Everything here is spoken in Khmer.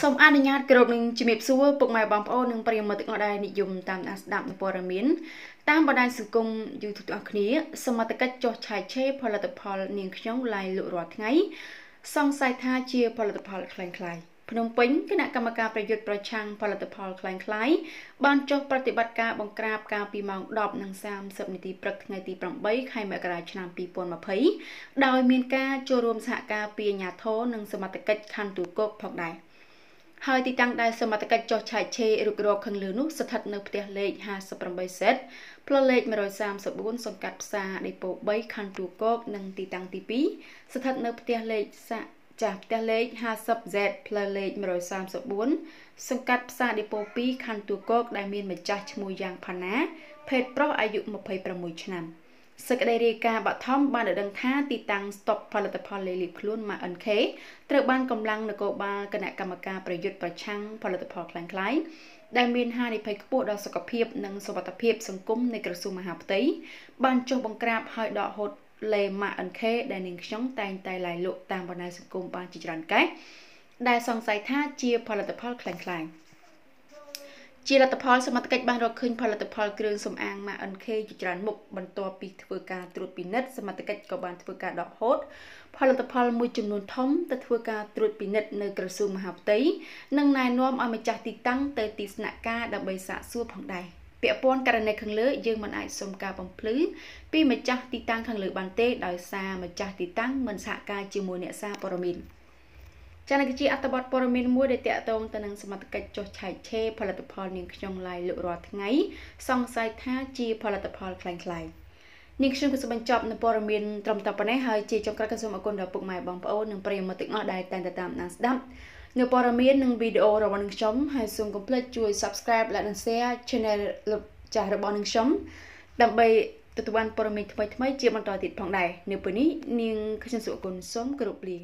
សូមអនុញ្ញាតគោរពនឹងជំរាបសួរពុកម៉ែបងប្អូននិងប្រិយមិត្តទាំងអស់ដែលនិយមតាមដានស្ដាប់ព័ត៌មានតាមបណ្ដាញសង្គម YouTube ទាំងអស់គ្នាសមត្ថកិច្ចចុះឆាយឆេរផលិតផលនាងខ្ញុំឡាយលក់រាល់ថ្ងៃសង្ស័យថាជាផលិតផលคล้ายៗភ្នំពេញគណៈកម្មការប្រយុទ្ធប្រឆាំងផលិតផលคล้ายៗបានចុះប្រតិបត្តិការបង្ក្រាបកាលពីម៉ោង10:30នាទីព្រឹកថ្ងៃទី8ខែមករាឆ្នាំ2020ដោយមានការចូលរួមសហការពីអាជ្ញាធរនិងសមត្ថកិច្ចខណ្ឌទូគោកផងដែរ ហើយទីតាំងដែលសមត្ថកិច្ចចុះឆាយឆេររុករកខាងលើនោះស្ថិតនៅផ្ទះលេខ58សេតផ្លូវលេខ134សង្កាត់ផ្សារដេប៉ូ3ខណ្ឌទូគោកនិងទីតាំងទី2ស្ថិតនៅផ្ទះលេខសាចាស់ផ្ទះលេខ 50Z ផ្លូវលេខ134សង្កាត់ផ្សារដេប៉ូ2ខណ្ឌទូគោកដែលមានម្ចាស់ឈ្មោះយ៉ាងផាណាភេទប្រុសអាយុ26ឆ្នាំ សេចក្តីរាយការណ៍បឋមបានដឹងថាទីតាំងស្តុកផលិតផលលេលីខ្លួនម៉ា NK ត្រូវបានកម្លាំងនគរបាលគណៈកម្មការប្រយុទ្ធប្រឆាំងផលិតផលคล้ายៗដែលមានហានិភ័យខ្ពស់ដល់សុខភាពនិងសុវត្ថិភាពសង្គមនៃក្រសួងមហាផ្ទៃបានចុះបង្ក្រាបហើយដកហូតលេម៉ា NK ដែលនាងខ្ញុំតែងតែឡាយលក់តាមបណ្ដាញសង្គមបានជាច្រើនកេះដែលសង្ស័យថាជាផលិតផលคล้ายៗ ជាលទ្ធផលសមត្ថកិច្ចបានរកឃើញផលិតផលគ្រឿងសម្អាងម៉ា NK ជាច្រើនមុខបន្ទាប់ពីធ្វើការត្រួតពិនិត្យសមត្ថកិច្ចក៏បានធ្វើការដកហូតផលិតផលមួយចំនួនធំទៅធ្វើការត្រួតពិនិត្យនៅក្រសួងមហាផ្ទៃនិងណែនាំឲ្យម្ចាស់ទីតាំងទៅទីស្នាក់ការដើម្បីសាកសួរផងដែរពាក់ព័ន្ធករណីខាងលើយើងមិនអាចសុំការបំភ្លឺពីម្ចាស់ទីតាំងខាងលើបានទេដោយសារម្ចាស់ទីតាំងមិនសហការជាមួយអ្នកសារព័ត៌មាន ចា៎នេះគឺជាអត្ថបទព័ត៌មានមួយដែលតាក់ទងទៅនឹងសមត្ថកិច្ចចុះឆែកឆេរផលិតផលនាងខ្ញុំឡាយលក់រាល់ថ្ងៃសង្ស័យថាជាផលិតផលคล้ายៗនាងខ្ញុំក៏សូមបញ្ចប់នៅព័ត៌មានត្រឹមតែប៉ុណ្ណេះហើយជាចុងក្រោយក៏សូមអរគុណដល់ពុកម៉ែបងប្អូននិងប្រិយមិត្តទាំងអស់ដែលតែងតែតាមដានស្ដាប់នៅព័ត៌មាននិងវីដេអូរបស់នាងខ្ញុំហើយសូមកុំភ្លេចជួយ Subscribe และ Share Channel ចាស់របស់នាងខ្ញុំដើម្បីទទួលបានព័ត៌មានថ្មីៗជាបន្តទៀតផងដែរនៅពេលនេះនាងខ្ញុំសូមអរគុណសូមគោរពលា